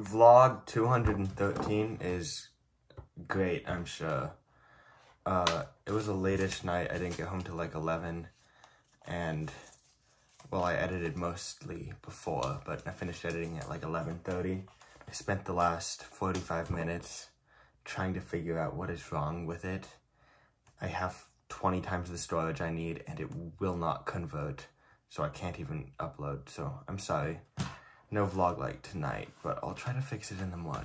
vlog 213 is great, I'm sure. Uh, it was a latish night. I didn't get home till like 11. And, well, I edited mostly before, but I finished editing at like 11.30. I spent the last 45 minutes trying to figure out what is wrong with it. I have 20 times the storage I need and it will not convert, so I can't even upload, so I'm sorry. No vlog like tonight, but I'll try to fix it in the morning.